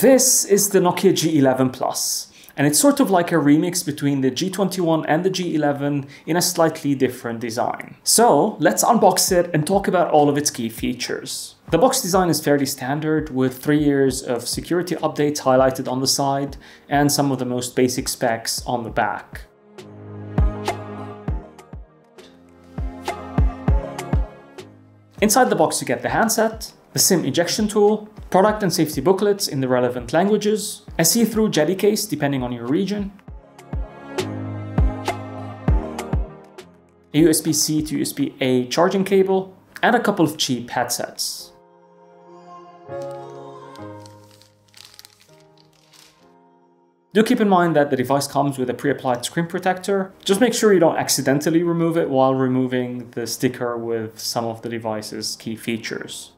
This is the Nokia G11 Plus, and it's sort of like a remix between the G21 and the G11 in a slightly different design. So let's unbox it and talk about all of its key features. The box design is fairly standard with three years of security updates highlighted on the side and some of the most basic specs on the back. Inside the box you get the handset, the SIM ejection tool, product and safety booklets in the relevant languages, a see-through jelly case depending on your region, a USB-C to USB-A charging cable, and a couple of cheap headsets. Do keep in mind that the device comes with a pre-applied screen protector. Just make sure you don't accidentally remove it while removing the sticker with some of the device's key features.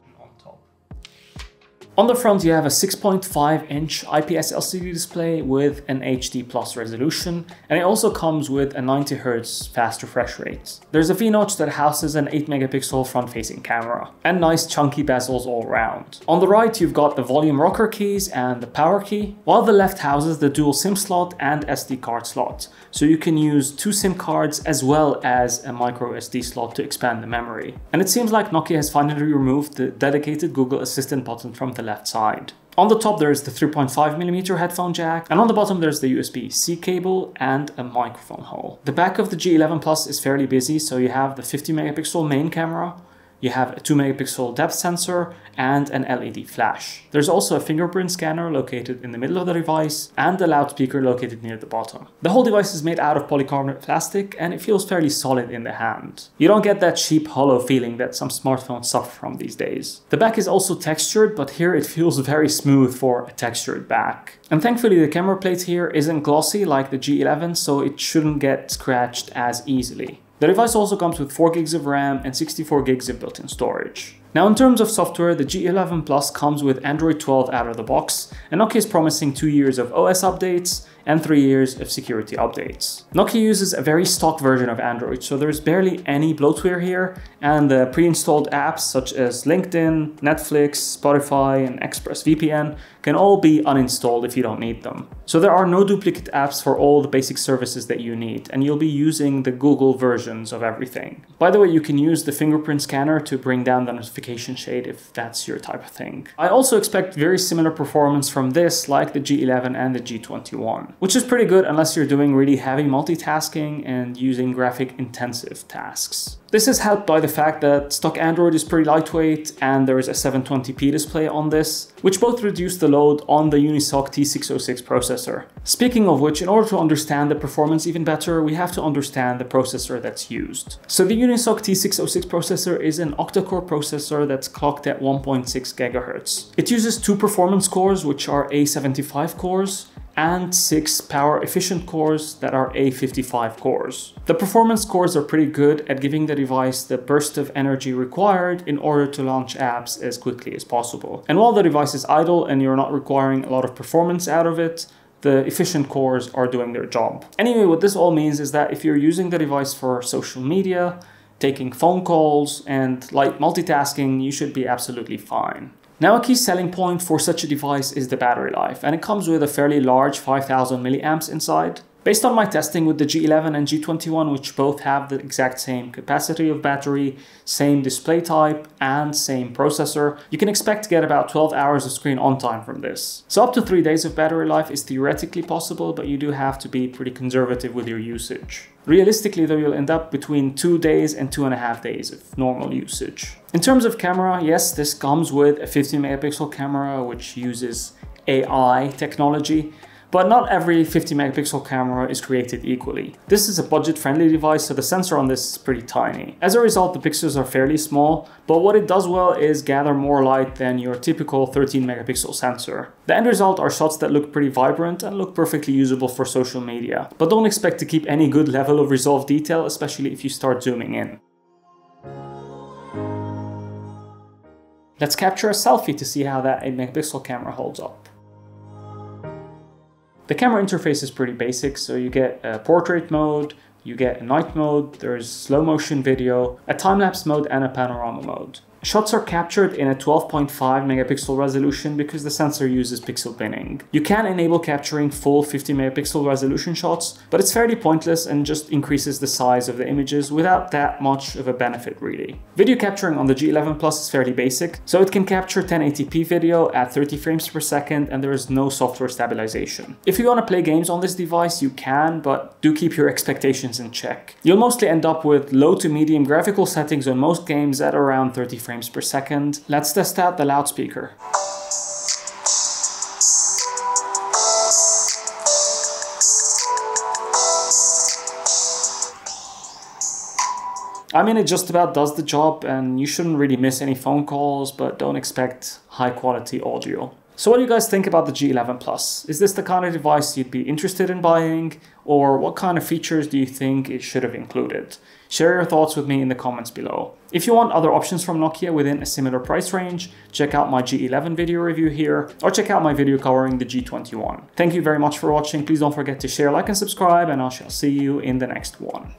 On the front you have a 6.5 inch IPS LCD display with an HD plus resolution and it also comes with a 90Hz fast refresh rate. There's a V-notch that houses an 8 megapixel front facing camera and nice chunky bezels all around. On the right you've got the volume rocker keys and the power key while the left houses the dual SIM slot and SD card slot so you can use two SIM cards as well as a micro SD slot to expand the memory. And it seems like Nokia has finally removed the dedicated Google Assistant button from the left side. On the top there is the 3.5mm headphone jack, and on the bottom there's the USB-C cable and a microphone hole. The back of the G11 Plus is fairly busy, so you have the 50 megapixel main camera, you have a 2 megapixel depth sensor and an LED flash. There's also a fingerprint scanner located in the middle of the device and a loudspeaker located near the bottom. The whole device is made out of polycarbonate plastic and it feels fairly solid in the hand. You don't get that cheap hollow feeling that some smartphones suffer from these days. The back is also textured but here it feels very smooth for a textured back. And thankfully the camera plate here isn't glossy like the G11 so it shouldn't get scratched as easily. The device also comes with 4 gigs of RAM and 64 gigs of built-in storage. Now in terms of software, the G11 Plus comes with Android 12 out of the box, and Nokia is promising 2 years of OS updates and 3 years of security updates. Nokia uses a very stock version of Android, so there's barely any bloatware here, and the pre-installed apps such as LinkedIn, Netflix, Spotify, and ExpressVPN can all be uninstalled if you don't need them. So there are no duplicate apps for all the basic services that you need, and you'll be using the Google versions of everything. By the way, you can use the fingerprint scanner to bring down the notification shade if that's your type of thing. I also expect very similar performance from this like the G11 and the G21, which is pretty good unless you're doing really heavy multitasking and using graphic intensive tasks. This is helped by the fact that stock Android is pretty lightweight and there is a 720p display on this, which both reduce the load on the Unisoc T606 processor. Speaking of which, in order to understand the performance even better, we have to understand the processor that's used. So the Unisoc T606 processor is an octa-core processor that's clocked at 1.6 GHz. It uses two performance cores, which are A75 cores, and six power efficient cores that are A55 cores. The performance cores are pretty good at giving the device the burst of energy required in order to launch apps as quickly as possible. And while the device is idle and you're not requiring a lot of performance out of it, the efficient cores are doing their job. Anyway, what this all means is that if you're using the device for social media, taking phone calls, and light multitasking, you should be absolutely fine. Now a key selling point for such a device is the battery life, and it comes with a fairly large 5000 milliamps inside. Based on my testing with the G11 and G21, which both have the exact same capacity of battery, same display type, and same processor, you can expect to get about 12 hours of screen on time from this. So up to 3 days of battery life is theoretically possible, but you do have to be pretty conservative with your usage. Realistically though, you'll end up between 2 days and 2.5 days of normal usage. In terms of camera, yes, this comes with a 50 megapixel camera, which uses AI technology, but not every 50 megapixel camera is created equally. This is a budget friendly device so the sensor on this is pretty tiny. As a result the pixels are fairly small but what it does well is gather more light than your typical 13 megapixel sensor. The end result are shots that look pretty vibrant and look perfectly usable for social media. But don't expect to keep any good level of resolve detail especially if you start zooming in. Let's capture a selfie to see how that 8 megapixel camera holds up. The camera interface is pretty basic, so you get a portrait mode, you get a night mode, there's slow motion video, a time-lapse mode and a panorama mode. Shots are captured in a 12.5 megapixel resolution because the sensor uses pixel binning. You can enable capturing full 50 megapixel resolution shots, but it's fairly pointless and just increases the size of the images without that much of a benefit really. Video capturing on the G11 Plus is fairly basic, so it can capture 1080p video at 30 frames per second and there is no software stabilization. If you want to play games on this device, you can, but do keep your expectations in check. You'll mostly end up with low to medium graphical settings on most games at around 30 frames frames per second. Let's test out the loudspeaker. I mean, it just about does the job and you shouldn't really miss any phone calls, but don't expect high quality audio. So what do you guys think about the G11 Plus? Is this the kind of device you'd be interested in buying? Or what kind of features do you think it should have included? Share your thoughts with me in the comments below. If you want other options from Nokia within a similar price range, check out my G11 video review here, or check out my video covering the G21. Thank you very much for watching, please don't forget to share, like and subscribe, and I shall see you in the next one.